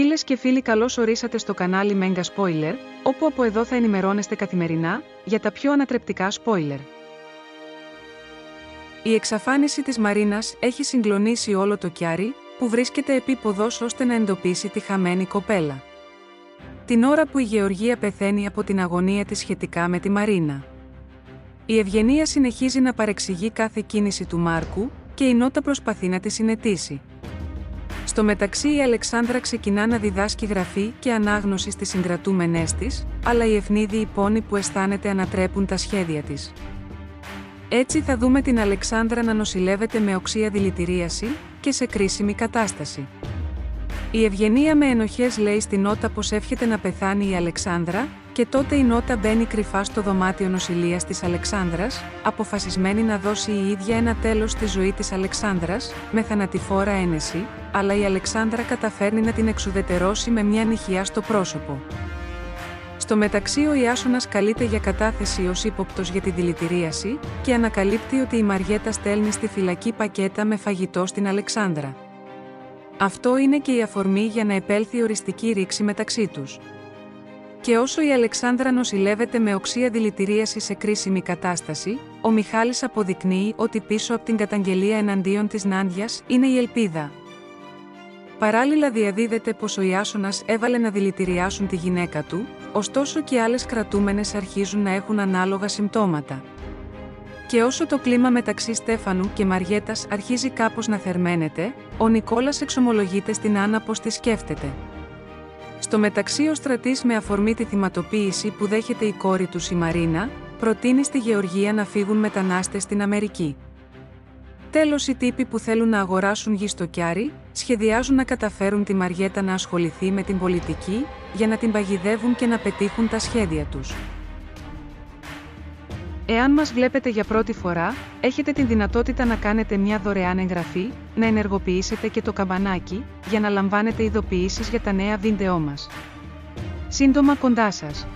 Φίλες και φίλοι καλώς ορίσατε στο κανάλι Mega Spoiler, όπου από εδώ θα ενημερώνεστε καθημερινά για τα πιο ανατρεπτικά spoiler. Η εξαφάνιση της Μαρίνας έχει συγκλονίσει όλο το κιάρι, που βρίσκεται επίποδος ώστε να εντοπίσει τη χαμένη κοπέλα. Την ώρα που η Γεωργία πεθαίνει από την αγωνία της σχετικά με τη Μαρίνα. Η Ευγενία συνεχίζει να παρεξηγεί κάθε κίνηση του Μάρκου και η Νότα προσπαθεί να τη συνετίσει. Στο μεταξύ η Αλεξάνδρα ξεκινά να διδάσκει γραφή και ανάγνωση στις συγκρατούμενές της, αλλά οι ευνίδιοι πόνοι που αισθάνεται ανατρέπουν τα σχέδια της. Έτσι θα δούμε την Αλεξάνδρα να νοσηλεύεται με οξία δηλητηρίαση και σε κρίσιμη κατάσταση. Η Ευγενία με ενοχές λέει στην Νότα πως εύχεται να πεθάνει η Αλεξάνδρα και τότε η Νότα μπαίνει κρυφά στο δωμάτιο νοσηλείας της Αλεξάνδρας, αποφασισμένη να δώσει η ίδια ένα τέλος στη ζωή της Αλεξάνδρας, με θανατηφόρα ένεση, αλλά η Αλεξάνδρα καταφέρνει να την εξουδετερώσει με μια νυχιά στο πρόσωπο. Στο μεταξύ ο Ιάσονας καλείται για κατάθεση ως ύποπτος για τη δηλητηρίαση και ανακαλύπτει ότι η Μαριέτα στέλνει στη φυλακή πακέτα με φαγητό στην Αλεξάνδρα. Αυτό είναι και η αφορμή για να επέλθει οριστική ρήξη μεταξύ τους. Και όσο η Αλεξάνδρα νοσηλεύεται με οξία δηλητηρίαση σε κρίσιμη κατάσταση, ο Μιχάλης αποδεικνύει ότι πίσω από την καταγγελία εναντίον της Νάντιας είναι η ελπίδα. Παράλληλα διαδίδεται πως ο Ιάσονας έβαλε να δηλητηριάσουν τη γυναίκα του, ωστόσο και άλλες κρατούμενες αρχίζουν να έχουν ανάλογα συμπτώματα. Και όσο το κλίμα μεταξύ Στέφανου και Μαριέτας αρχίζει κάπως να θερμαίνεται, ο Νικόλας εξομολογείται στην Άννα πως τη σκέφτεται. Στο μεταξύ ο στρατής με αφορμή τη θυματοποίηση που δέχεται η κόρη του η Μαρίνα, προτείνει στη Γεωργία να φύγουν μετανάστες στην Αμερική. Τέλος οι τύποι που θέλουν να αγοράσουν γη στο Κιάρι, σχεδιάζουν να καταφέρουν τη Μαριέτα να ασχοληθεί με την πολιτική, για να την παγιδεύουν και να πετύχουν τα σχέδια τους. Εάν μας βλέπετε για πρώτη φορά, έχετε την δυνατότητα να κάνετε μια δωρεάν εγγραφή, να ενεργοποιήσετε και το καμπανάκι, για να λαμβάνετε ειδοποιήσεις για τα νέα βίντεό μας. Σύντομα κοντά σας!